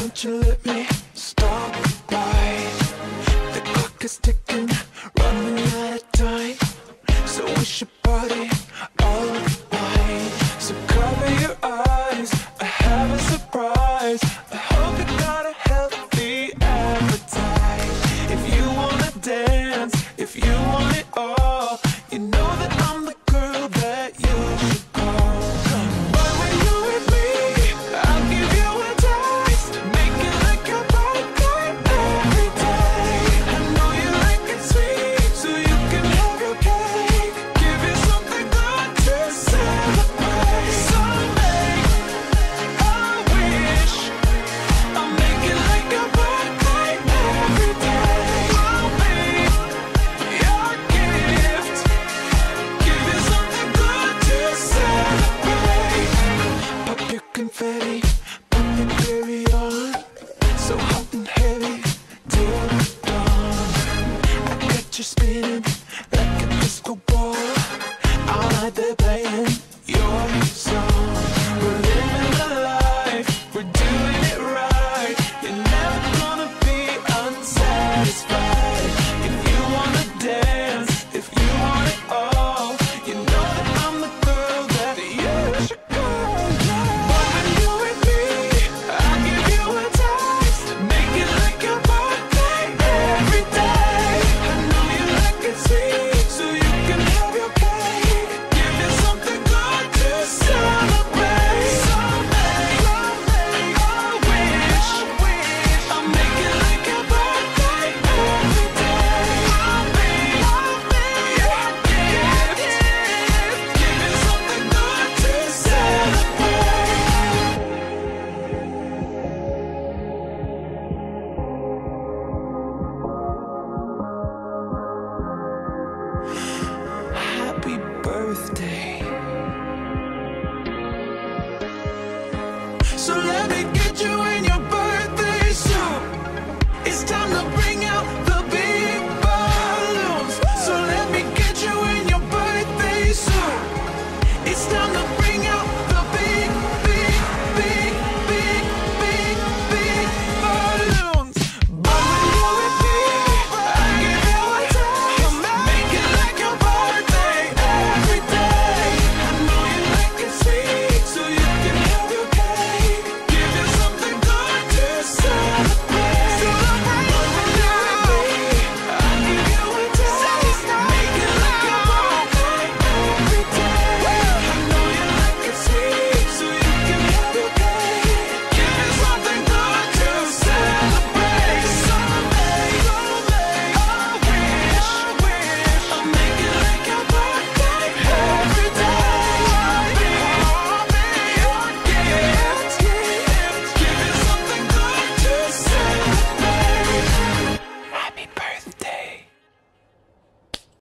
Don't you let me stop The clock is ticking, running out of time. So we should party all night. So cover your eyes, I have a surprise. I hope you got a healthy appetite. If you wanna dance, if you want it all spinning like a disco ball. All night they're